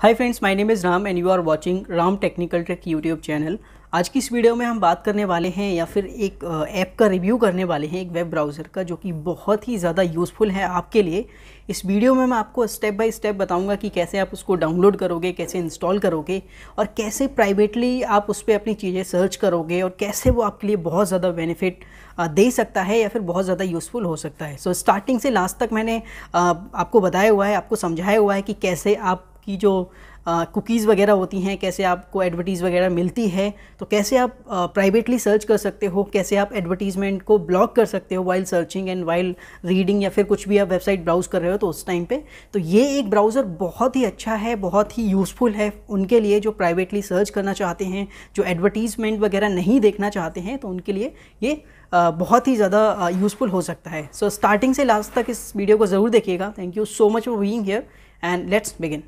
Hi friends my name is Ram and you are watching Ram technical track YouTube channel आज की इस video में हम बात करने वाले हैं या फिर एक ऐप का रिव्यू करने वाले हैं एक वेब ब्राउज़र का जो कि बहुत ही ज़्यादा यूज़फुल है आपके लिए। इस वीडियो में मैं आपको स्टेप बाय स्टेप बताऊँगा कि कैसे आप उसको डाउनलोड करोगे कैसे इंस्टॉल करोगे और कैसे प्राइवेटली आप उस पर अपनी चीज़ें सर्च करोगे और कैसे वो आपके लिए बहुत ज़्यादा बेनिफिट दे सकता है या फिर बहुत ज़्यादा यूज़फुल हो सकता है। सो so, स्टार्टिंग से लास्ट तक मैंने आपको बताया हुआ है आपको समझाया हुआ है कि कैसे आप की जो कुकीज़ वगैरह होती हैं कैसे आपको एडवर्टीज़ वगैरह मिलती है तो कैसे आप प्राइवेटली सर्च कर सकते हो कैसे आप एडवर्टीज़मेंट को ब्लॉक कर सकते हो while searching and while reading या फिर कुछ भी आप वेबसाइट ब्राउज़ कर रहे हो तो उस टाइम पे। तो ये एक ब्राउज़र बहुत ही अच्छा है बहुत ही यूज़फुल है उनके लिए जो प्राइवेटली सर्च करना चाहते हैं जो एडवर्टीज़मेंट वगैरह नहीं देखना चाहते हैं तो उनके लिए ये बहुत ही ज़्यादा यूज़फुल हो सकता है। सो so, स्टार्टिंग से लास्ट तक इस वीडियो को ज़रूर देखिएगा। Thank you so much for being here and let's begin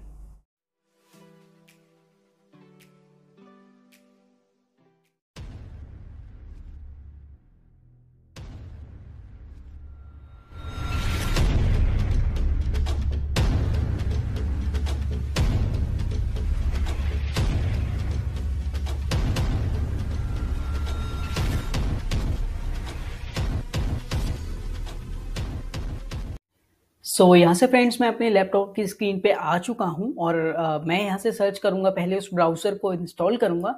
so so, यहाँ से फ्रेंड्स मैं अपने लैपटॉप की स्क्रीन पे आ चुका हूँ और आ, मैं यहाँ से सर्च करूँगा पहले उस ब्राउज़र को इंस्टॉल करूँगा।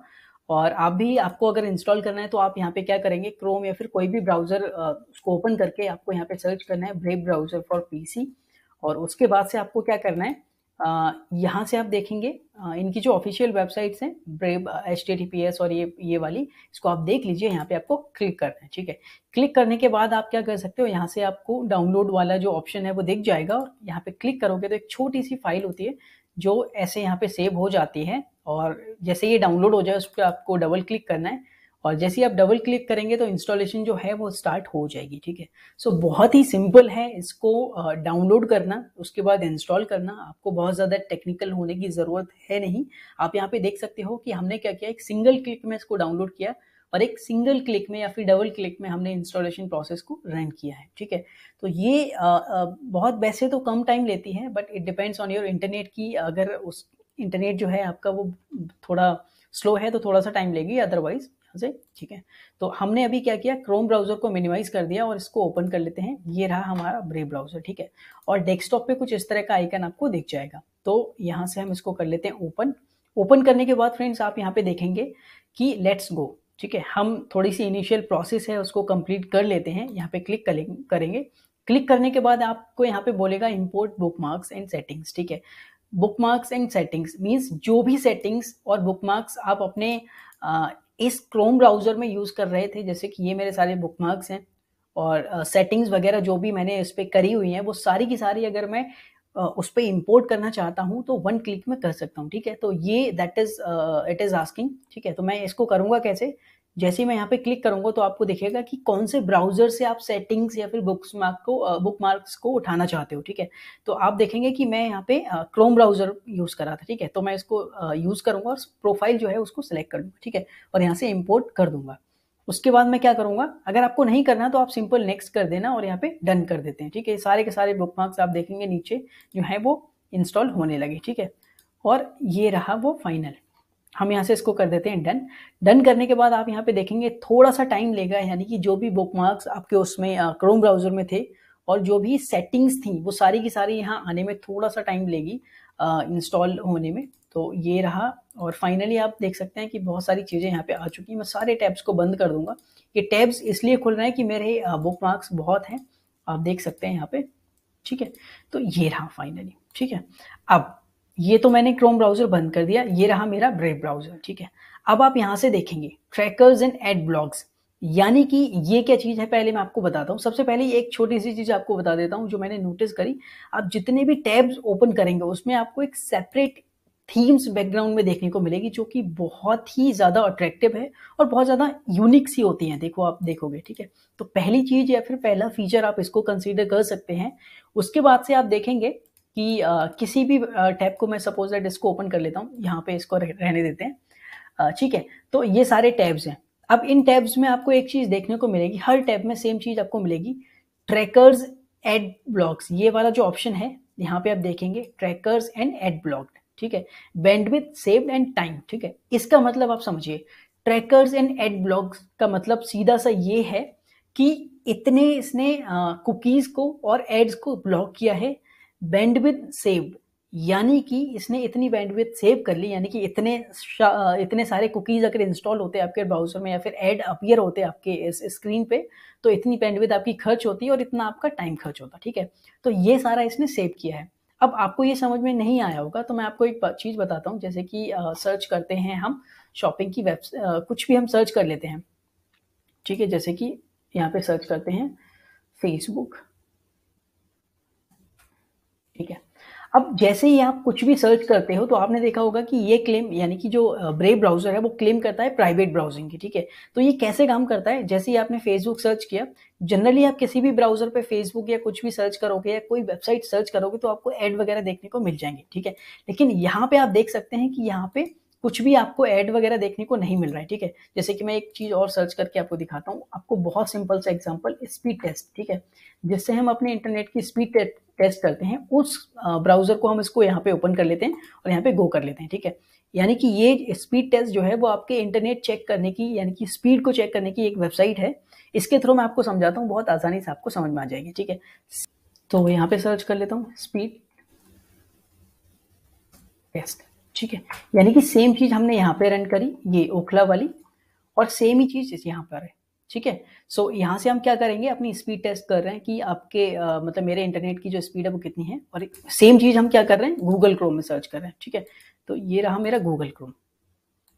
और आप भी आपको अगर इंस्टॉल करना है तो आप यहाँ पे क्या करेंगे क्रोम या फिर कोई भी ब्राउज़र उसको ओपन करके आपको यहाँ पे सर्च करना है ब्रेव ब्राउज़र फॉर पीसी और उसके बाद से आपको क्या करना है यहाँ से आप देखेंगे इनकी जो ऑफिशियल वेबसाइट्स हैं Brave H T P S और ये ये वाली, इसको आप देख लीजिए, यहाँ पे आपको क्लिक करना है, ठीक है? क्लिक करने के बाद आप क्या कर सकते हो, यहाँ से आपको डाउनलोड वाला जो ऑप्शन है वो दिख जाएगा और यहाँ पे क्लिक करोगे तो एक छोटी सी फ़ाइल होती है, जो ऐसे यहाँ पे सेव हो जाती है और जैसे ये डाउनलोड हो जाए उस पर आपको डबल क्लिक करना है और जैसे ही आप डबल क्लिक करेंगे तो इंस्टॉलेशन जो है वो स्टार्ट हो जाएगी ठीक है? सो बहुत ही सिंपल है इसको डाउनलोड करना उसके बाद इंस्टॉल करना। आपको बहुत ज़्यादा टेक्निकल होने की ज़रूरत है नहीं। आप यहाँ पे देख सकते हो कि हमने क्या किया एक सिंगल क्लिक में इसको डाउनलोड किया और एक सिंगल क्लिक में या फिर डबल क्लिक में हमने इंस्टॉलेशन प्रोसेस को रन किया है ठीक है? तो ये आ, आ, बहुत वैसे तो कम टाइम लेती है but it depends on your internet की अगर उस इंटरनेट जो है आपका वो थोड़ा स्लो है तो थोड़ा सा टाइम लेगी अदरवाइज़ से, ठीक है? तो हमने अभी क्या किया? क्रोम ब्राउज़र को मिनिमाइज कर दिया और इसको ओपन कर लेते हैं। ये रहा हमारा ब्रेव ब्राउज़र ठीक है? और डेस्कटॉप पे कुछ इस तरह का आइकन आपको दिख जाएगा। तो यहाँ से हम इसको कर लेते हैं ओपन ओपन करने के बाद फ्रेंड्स आप यहाँ पे देखेंगे कि लेट्स गो ठीक है? हम थोड़ी सी इनिशियल प्रोसेस है, उसको कंप्लीट कर लेते हैं। यहाँ पे क्लिक करेंगे। क्लिक करने के बाद आपको यहाँ पे बोलेगा import bookmarks and settings ठीक है? Bookmarks and settings means जो भी सेटिंग्स और बुक मार्क्स आप अपने इस क्रोम ब्राउज़र में यूज़ कर रहे थे जैसे कि ये मेरे सारे बुक मार्क्स हैं और सेटिंग्स uh, वगैरह जो भी मैंने इस पर करी हुई हैं वो सारी की सारी अगर मैं uh, उस पर इम्पोर्ट करना चाहता हूँ तो वन क्लिक में कर सकता हूँ ठीक है? तो ये that is it is asking ठीक है? तो मैं इसको करूँगा कैसे? जैसे ही मैं यहाँ पे क्लिक करूँगा तो आपको दिखेगा कि कौन से ब्राउज़र से आप सेटिंग्स या फिर बुक्स मार्क को बुक मार्क्स को उठाना चाहते हो, ठीक है? तो आप देखेंगे कि मैं यहाँ पे क्रोम ब्राउज़र यूज़ करा था, ठीक है? तो मैं इसको यूज़ करूँगा और प्रोफ़ाइल जो है उसको सिलेक्ट कर दूँगा, ठीक है? और यहाँ से इम्पोर्ट कर दूँगा। उसके बाद मैं क्या करूँगा? अगर आपको नहीं करना तो आप सिंपल नेक्स्ट कर देना और यहाँ पे डन कर देते हैं, ठीक है? सारे के सारे बुक मार्क्स आप देखेंगे नीचे जो है वो इंस्टॉल होने लगे, ठीक है? और ये रहा वो फाइनल हम यहाँ से इसको कर देते हैं डन। डन करने के बाद आप यहाँ पे देखेंगे थोड़ा सा टाइम लेगा, यानी कि जो भी बुक मार्क्स आपके उसमें क्रोम ब्राउज़र में थे और जो भी सेटिंग्स थी, वो सारी की सारी यहाँ आने में थोड़ा सा टाइम लेगी इंस्टॉल होने में। तो ये रहा और फाइनली आप देख सकते हैं कि बहुत सारी चीज़ें यहाँ पे आ चुकी हैं। मैं सारे टैब्स को बंद कर दूँगा। ये टैब्स इसलिए खुल रहे हैं कि मेरे बुक मार्क्स बहुत हैं। आप देख सकते हैं यहाँ पे। ठीक है? तो ये रहा फाइनली ठीक है? अब ये तो मैंने क्रोम ब्राउज़र बंद कर दिया, ये रहा मेरा ब्रेव ब्राउज़र ठीक है? अब आप यहाँ से देखेंगे ट्रैकर्स एंड एड ब्लॉग्स यानी कि ये क्या चीज़ है? पहले मैं आपको बताता हूँ। सबसे पहले एक छोटी सी चीज़ आपको बता देता हूँ, जो मैंने नोटिस करी। आप जितने भी टैब्स ओपन करेंगे, उसमें आपको एक सेपरेट थीम्स बैकग्राउंड में देखने को मिलेगी, जो कि बहुत ही ज़्यादा अट्रैक्टिव है और बहुत ज़्यादा यूनिक सी होती हैं। देखो आप देखोगे, ठीक है? तो पहली चीज़ या फिर पहला फीचर आप इसको कंसीडर कर सकते हैं। उसके बाद से आप देखेंगे कि आ, किसी भी टैब को मैं सपोज़ दैट इसको ओपन कर लेता हूँ यहाँ पे इसको रहने देते हैं। ठीक है तो ये सारे टैब्स हैं। अब इन टैब्स में आपको एक चीज़ देखने को मिलेगी हर टैब में सेम चीज़ आपको मिलेगी ट्रैकर्स एड ब्लॉग्स ये वाला जो ऑप्शन है यहाँ पे आप देखेंगे ट्रैकर्स एंड एड ब्लॉग ठीक है? बैंडविथ सेव्ड एंड टाइम ठीक है? इसका मतलब आप समझिए ट्रैकर्स एंड एड ब्लॉग्स का मतलब सीधा सा ये है कि इतने इसने कुकीज को और एड्स को ब्लॉक किया है बैंडविथ सेव्ड यानी कि इसने इतनी बैंडविथ सेव कर ली, यानी कि इतने इतने सारे कुकीज अगर इंस्टॉल होते हैं आपके ब्राउज़र में या फिर ऐड अपियर होते हैं आपके इस स्क्रीन पे तो इतनी बैंडविथ आपकी खर्च होती है और इतना आपका टाइम खर्च होता है, ठीक है? तो ये सारा इसने सेव किया है। अब आपको ये समझ में नहीं आया होगा तो मैं आपको एक चीज़ बताता हूँ, जैसे कि सर्च करते हैं हम शॉपिंग की वेब कुछ भी हम सर्च कर लेते हैं, ठीक है? जैसे कि यहाँ पे सर्च करते हैं फेसबुक ठीक है। अब जैसे ही आप कुछ भी सर्च करते हो तो आपने देखा होगा कि ये क्लेम यानी कि जो ब्रेव ब्राउज़र है, वो क्लेम करता है प्राइवेट ब्राउजिंग की, ठीक है। तो ये कैसे काम करता है? जैसे ही आपने फेसबुक सर्च किया जनरली आप किसी भी ब्राउज़र पे फेसबुक या कुछ भी सर्च करोगे या कोई वेबसाइट सर्च करोगे तो आपको एड वगैरह देखने को मिल जाएँगे, ठीक है। लेकिन यहाँ पे आप देख सकते हैं कि यहाँ पे कुछ भी आपको ऐड वगैरह देखने को नहीं मिल रहा है, ठीक है? जैसे कि मैं एक चीज़ और सर्च करके आपको दिखाता हूँ। आपको बहुत सिंपल सा एग्ज़ाम्पल स्पीड टेस्ट ठीक है? जिससे हम अपने इंटरनेट की स्पीड टेस्ट करते हैं, उस ब्राउज़र को हम इसको यहाँ पे ओपन कर लेते हैं और यहाँ पे गो कर लेते हैं, ठीक है? यानी कि ये स्पीड टेस्ट जो है, वो आपके इंटरनेट चेक करने की, यानी कि स्पीड को चेक करने की एक वेबसाइट है। इसके थ्रू मैं आपको समझाता हूँ, बहुत आसानी से आपको समझ में आ जाएगी, ठीक है? तो यहाँ पे सर्च कर लेता हूँ स्पीड टेस्ट ठीक है? यानी कि सेम चीज़ हमने यहाँ पे रन करी ये ओखला वाली और सेम ही चीज़ यहाँ पर है ठीक है? सो यहाँ से हम क्या करेंगे अपनी स्पीड टेस्ट कर रहे हैं कि आपके आ, मतलब मेरे इंटरनेट की जो स्पीड है वो कितनी है और सेम चीज़ हम क्या कर रहे हैं गूगल क्रोम में सर्च कर रहे हैं ठीक है? तो ये रहा मेरा गूगल क्रोम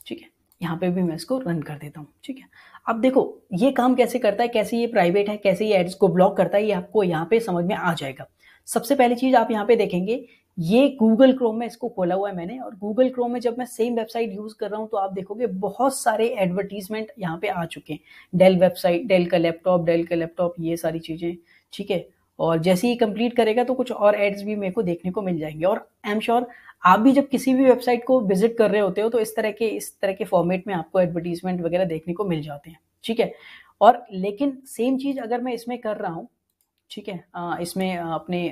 ठीक है? यहाँ पे भी मैं इसको रन कर देता हूँ ठीक है? अब देखो ये काम कैसे करता है कैसे ये प्राइवेट है कैसे ये एड्स को ब्लॉक करता है ये आपको यहाँ पे समझ में आ जाएगा। सबसे पहली चीज़ आप यहाँ पे देखेंगे ये गूगल क्रोम में इसको खोला हुआ है मैंने और गूगल क्रोम में जब मैं सेम वेबसाइट यूज़ कर रहा हूँ तो आप देखोगे बहुत सारे एडवर्टीजमेंट यहाँ पे आ चुके हैं। डेल वेबसाइट डेल का लैपटॉप डेल का लैपटॉप ये सारी चीज़ें, ठीक है? और जैसे ही कंप्लीट करेगा तो कुछ और एड्स भी मेरे को देखने को मिल जाएँगे। और आई एम श्योर आप भी जब किसी भी वेबसाइट को विज़िट कर रहे होते हो तो इस तरह के, इस तरह के फॉर्मेट में आपको एडवर्टीजमेंट वगैरह देखने को मिल जाते हैं, ठीक है? और लेकिन सेम चीज़ अगर मैं इसमें कर रहा हूँ, ठीक है? इसमें अपने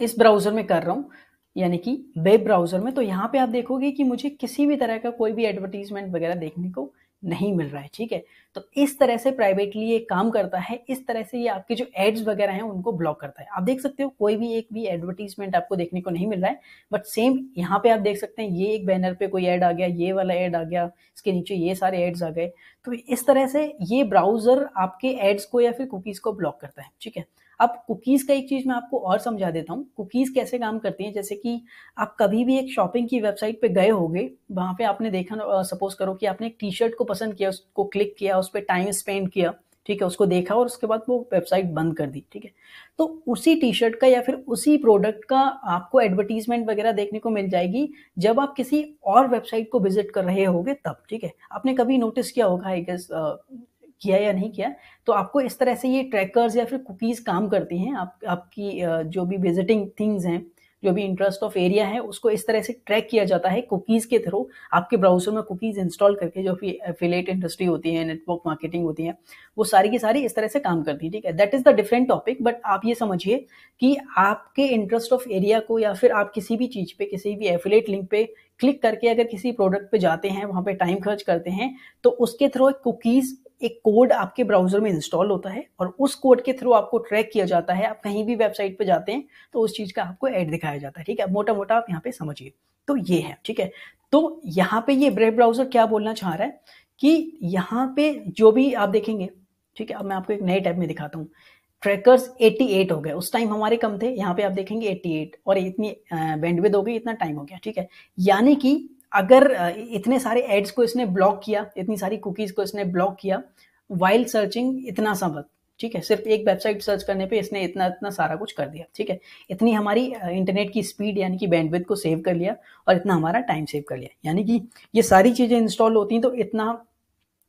इस ब्राउज़र में कर रहा हूँ, यानी कि वेब ब्राउज़र में तो यहाँ पे आप देखोगे कि मुझे किसी भी तरह का कोई भी एडवर्टीजमेंट वगैरह देखने को नहीं मिल रहा है, ठीक है? तो इस तरह से प्राइवेटली ये काम करता है, इस तरह से ये आपके जो एड्स वगैरह हैं उनको ब्लॉक करता है। आप देख सकते हो, कोई भी एक भी एडवर्टीजमेंट आपको देखने को नहीं मिल रहा है बट सेम यहाँ पे आप देख सकते हैं, ये एक बैनर पे कोई एड आ गया, ये वाला एड आ गया, इसके नीचे ये सारे एड्स आ गए तो इस तरह से ये ब्राउज़र आपके एड्स को या फिर कुकीज को ब्लॉक करता है, ठीक है? अब कुकीज़ का एक चीज़ मैं आपको और समझा देता हूँ। कुकीज़ कैसे काम करती हैं? जैसे कि आप कभी भी एक शॉपिंग की वेबसाइट पे गए होगे, वहाँ पे आपने देखा सपोज़ करो कि आपने एक टी शर्ट को पसंद किया, उसको क्लिक किया, उस पर टाइम स्पेंड किया, ठीक है, उसको देखा और उसके बाद वो वेबसाइट बंद कर दी, ठीक है। तो उसी टी शर्ट का या फिर उसी प्रोडक्ट का आपको एडवर्टीजमेंट वगैरह देखने को मिल जाएगी, जब आप किसी और वेबसाइट को विज़िट कर रहे होगे तब, ठीक है। आपने कभी नोटिस किया होगा आई गेस किया या नहीं किया तो आपको इस तरह से ये ट्रैकर्स या फिर कुकीज़ काम करती हैं। आप, आपकी जो भी विजिटिंग थिंग्स हैं, जो भी इंटरेस्ट ऑफ़ एरिया है, उसको इस तरह से ट्रैक किया जाता है कुकीज़ के थ्रू। आपके ब्राउज़र में कुकीज़ इंस्टॉल करके जो भी एफिलेट इंडस्ट्री होती है नेटवर्क मार्केटिंग होती है, वो सारी की सारी इस तरह से काम करती है, ठीक है? That is the different topic but आप ये समझिए कि आपके इंटरेस्ट ऑफ़ एरिया को या फिर आप किसी भी चीज़ पे, किसी भी एफिलेट लिंक पे क्लिक करके अगर किसी प्रोडक्ट पे जाते हैं, वहाँ पे टाइम खर्च करते हैं तो उसके थ्रू एक कुकीज़ एक कोड आपके ब्राउज़र में इंस्टॉल होता है और उस कोड के थ्रू आपको ट्रैक किया जाता है। आप कहीं भी वेबसाइट पे जाते हैं तो उस चीज़ का आपको ऐड दिखाया जाता है, ठीक है? मोटा मोटा आप यहाँ पे समझिए। तो ये है, ठीक है? तो यहाँ पे ये ब्रेव ब्राउज़र क्या बोलना चाह रहा है कि यहाँ पे जो भी आप देखेंगे, ठीक है? अब मैं आपको एक नए टाइप में दिखाता हूँ। ट्रैकर्स 88 हो गए। उस टाइम हमारे कम थे, यहाँ पे आप देखेंगे 88 और इतनी बैंडविड हो गई, इतना टाइम हो गया, ठीक है? यानी कि अगर इतने सारे एड्स को इसने ब्लॉक किया, इतनी सारी कुकीज को इसने ब्लॉक किया, वाइल्ड सर्चिंग इतना सा बत ठीक है? सिर्फ़ एक वेबसाइट सर्च करने पे इसने इतना इतना सारा कुछ कर दिया, ठीक है? इतनी हमारी इंटरनेट की स्पीड यानी कि बैंडविथ को सेव कर लिया और इतना हमारा टाइम सेव कर लिया। यानी कि ये सारी चीज़ें इंस्टॉल होती हैं तो इतना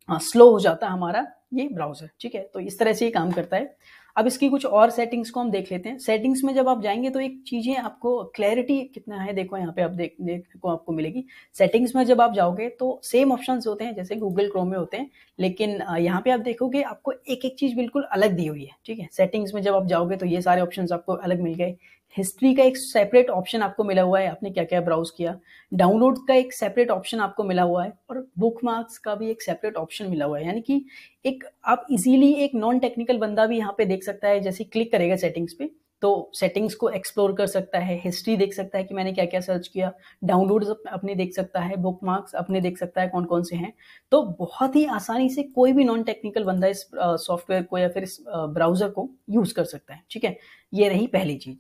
स्लो हो जाता है हमारा ये ब्राउज़र, ठीक है? तो इस तरह से ये काम करता है। अब इसकी कुछ और सेटिंग्स को हम देख लेते हैं। सेटिंग्स में जब आप जाएँगे तो एक चीज़ें आपको क्लैरिटी कितना है, देखो यहाँ पे आप देख देखने को आपको मिलेगी। सेटिंग्स में जब आप जाओगे तो सेम ऑप्शन होते हैं जैसे गूगल क्रोम में होते हैं, लेकिन यहाँ पे आप देखोगे आपको एक एक चीज़ बिल्कुल अलग दी हुई है, ठीक है? सेटिंग्स में जब आप जाओगे तो ये सारे ऑप्शन आपको अलग मिल गए। हिस्ट्री का एक सेपरेट ऑप्शन आपको मिला हुआ है, आपने क्या क्या ब्राउज किया? डाउनलोड का एक सेपरेट ऑप्शन आपको मिला हुआ है और बुक मार्क्स का भी एक सेपरेट ऑप्शन मिला हुआ है। यानी कि एक, आप इजीली एक नॉन टेक्निकल बंदा भी यहाँ पे देख सकता है, जैसे क्लिक करेगा सेटिंग्स पे तो सेटिंग्स को एक्सप्लोर कर सकता है हिस्ट्री देख सकता है कि मैंने क्या क्या सर्च किया डाउनलोड अपने देख सकता है बुक मार्क्स अपने देख सकता है कौन कौन से हैं। तो बहुत ही आसानी से कोई भी नॉन टेक्निकल बंदा इस सॉफ्टवेयर को या फिर इस ब्राउज़र को यूज़ कर सकता है, ठीक है? ये रही पहली चीज़।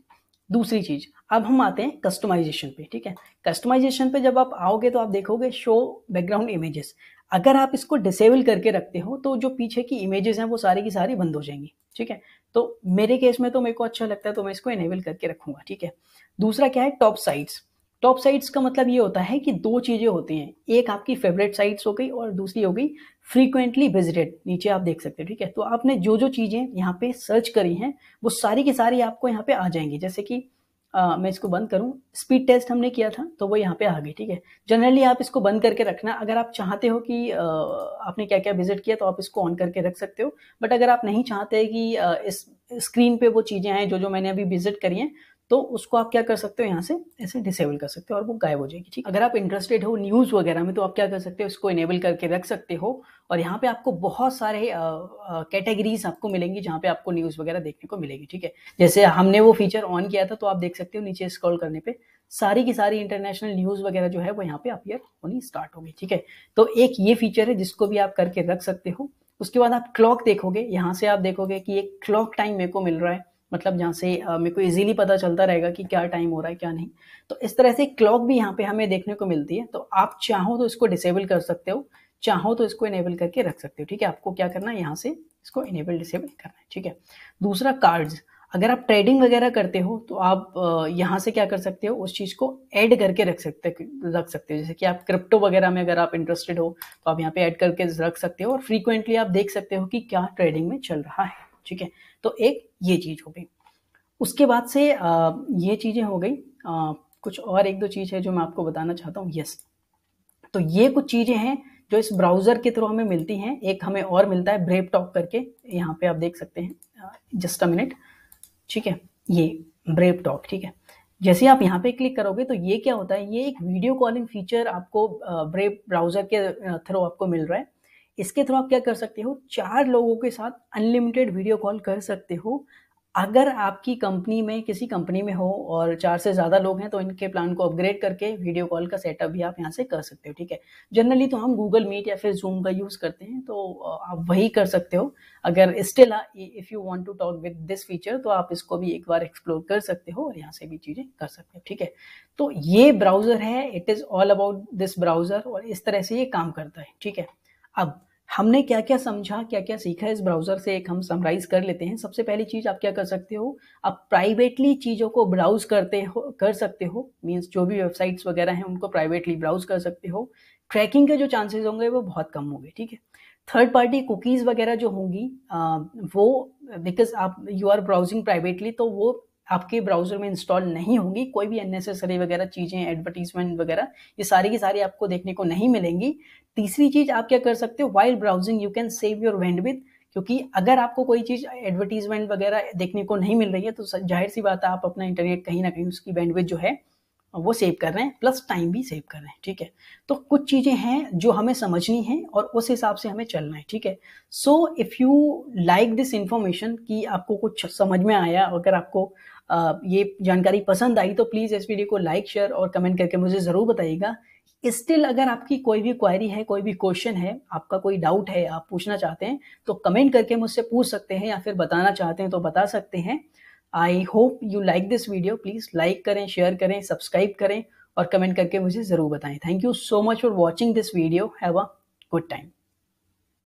दूसरी चीज़, अब हम आते हैं कस्टमाइजेशन पे, ठीक है? कस्टमाइजेशन पे जब आप आओगे तो आप देखोगे शो बैकग्राउंड इमेजेस अगर आप इसको डिसेबल करके रखते हो तो जो पीछे की इमेजेस हैं वो सारी की सारी बंद हो जाएँगी, ठीक है? तो मेरे केस में तो मेरे को अच्छा लगता है तो मैं इसको इनेबल करके रखूँगा, ठीक है? दूसरा क्या है? टॉप साइट्स टॉप साइट्स का मतलब ये होता है कि दो चीज़ें होती हैं। एक आपकी फेवरेट साइट्स हो गई और दूसरी हो गई फ्रीक्वेंटली विजिटेड नीचे आप देख सकते हो ठीक है? तो आपने जो जो चीज़ें यहाँ पे सर्च करी हैं वो सारी की सारी आपको यहाँ पे आ जाएँगी। जैसे कि आ, मैं इसको बंद करूँ स्पीड टेस्ट हमने किया था तो वो यहाँ पे आ गई ठीक है? जनरली आप इसको बंद करके रखना। अगर आप चाहते हो कि आ, आपने क्या क्या विज़िट किया तो आप इसको ऑन करके रख सकते हो। बट अगर आप नहीं चाहते कि आ, इस स्क्रीन पे वो चीज़ें आए जो जो मैंने अभी विज़िट करी हैं तो उसको आप क्या कर सकते हो यहाँ से ऐसे डिसेबल कर सकते हो और वो गायब हो जाएगी, ठीक अगर आप इंटरेस्टेड हो न्यूज़ वगैरह में तो आप क्या कर सकते हो, इसको इनेबल करके रख सकते हो और यहाँ पे आपको बहुत सारे कैटेगरीज आपको मिलेंगी जहाँ पे आपको न्यूज़ वगैरह देखने को मिलेगी, ठीक है? जैसे हमने वो फीचर ऑन किया था तो आप देख सकते हो नीचे स्क्रॉल करने पे सारी की सारी इंटरनेशनल न्यूज़ वगैरह जो है वो यहाँ पे अपियर होनी स्टार्ट होगी, ठीक है? तो एक ये फीचर है जिसको भी आप करके रख सकते हो। उसके बाद आप क्लॉक देखोगे, यहाँ से आप देखोगे कि एक क्लॉक टाइम मेरे को मिल रहा है। मतलब जहाँ से मेरे को इजीली पता चलता रहेगा कि क्या टाइम हो रहा है, क्या नहीं। तो इस तरह से क्लॉक भी यहाँ पे हमें देखने को मिलती है। तो आप चाहो तो इसको डिसेबल कर सकते हो, चाहो तो इसको इनेबल करके रख सकते हो, ठीक है? आपको क्या करना है, यहाँ से इसको इनेबल डिसेबल करना है, ठीक है? दूसरा कार्ड्स अगर आप ट्रेडिंग वगैरह करते हो तो आप यहाँ से क्या कर सकते हो, उस चीज़ को ऐड करके रख सकते रख सकते हो। जैसे कि आप क्रिप्टो वगैरह में अगर आप इंटरेस्टेड हो तो आप यहाँ पे ऐड करके रख सकते हो और फ्रीक्वेंटली आप देख सकते हो कि क्या ट्रेडिंग में चल रहा है। ठीक है? तो एक ये चीज़ हो गई। उसके बाद से आ, ये चीज़ें हो गई। आ, कुछ और एक दो चीज़ है जो मैं आपको बताना चाहता हूँ। यस तो ये कुछ चीज़ें हैं जो इस ब्राउज़र के थ्रू हमें मिलती हैं। एक हमें और मिलता है ब्रेव टॉक करके। यहाँ पे आप देख सकते हैं। जस्ट अ मिनट ठीक है? ये ब्रेव टॉक ठीक है? जैसे आप यहाँ पे क्लिक करोगे तो ये क्या होता है? ये एक वीडियो कॉलिंग फीचर आपको ब्रेव ब्राउज़र के थ्रू आपको मिल रहा है। इसके थ्रू आप क्या कर सकते हो? चार लोगों के साथ अनलिमिटेड वीडियो कॉल कर सकते हो। अगर आपकी कंपनी में, किसी कंपनी में हो और चार से ज़्यादा लोग हैं तो इनके प्लान को अपग्रेड करके वीडियो कॉल का सेटअप भी आप यहाँ से कर सकते हो, ठीक है? जनरली तो हम गूगल मीट या फिर जूम का यूज़ करते हैं तो आप वही कर सकते हो। अगर still if you want to talk with this feature तो आप इसको भी एक बार एक्सप्लोर कर सकते हो और यहाँ से भी चीज़ें कर सकते हो, ठीक है? तो ये ब्राउज़र है it is all about this browser और इस तरह से ये काम करता है, ठीक है? अब हमने क्या क्या समझा क्या क्या सीखा इस ब्राउज़र से, एक हम समराइज कर लेते हैं। सबसे पहली चीज़ आप क्या कर सकते हो, आप प्राइवेटली चीज़ों को ब्राउज करते हो, कर सकते हो मीन्स जो भी वेबसाइट्स वगैरह हैं उनको प्राइवेटली ब्राउज कर सकते हो। ट्रैकिंग के जो चांसेस होंगे वो बहुत कम होंगे, ठीक है? थर्ड पार्टी कुकीज़ वगैरह जो होंगी वो बिकॉज़ आप यू आर ब्राउजिंग प्राइवेटली तो वो आपके ब्राउज़र में इंस्टॉल नहीं होंगी, कोई भी अननेसेसरी वगैरह चीज़ें एडवर्टीजमेंट वगैरह, ये सारी की सारी आपको देखने को नहीं मिलेंगी। तीसरी चीज़ आप क्या कर सकते हो while browsing you can save your bandwidth क्योंकि अगर आपको कोई चीज़ एडवर्टीजमेंट वगैरह देखने को नहीं मिल रही है तो ज़ाहिर सी बात है आप अपना इंटरनेट कहीं ना कहीं उसकी बैंडविथ जो है, वो सेव कर रहे हैं प्लस टाइम भी सेव कर रहे हैं, ठीक है? तो कुछ चीज़ें हैं जो हमें समझनी है और उस हिसाब से हमें चलना है, ठीक है? So if you like this information कि आपको कुछ समझ में आया, अगर आपको ये जानकारी पसंद आई तो प्लीज़ इस वीडियो को लाइक शेयर और कमेंट करके मुझे ज़रूर बताइएगा। स्टिल अगर आपकी कोई भी क्वायरी है, कोई भी क्वेश्चन है, आपका कोई डाउट है, आप पूछना चाहते हैं तो कमेंट करके मुझसे पूछ सकते हैं या फिर बताना चाहते हैं तो बता सकते हैं। I hope you like this video please like करें शेयर करें सब्सक्राइब करें और कमेंट करके मुझे ज़रूर बताएँ। Thank you so much for watching this video have a good time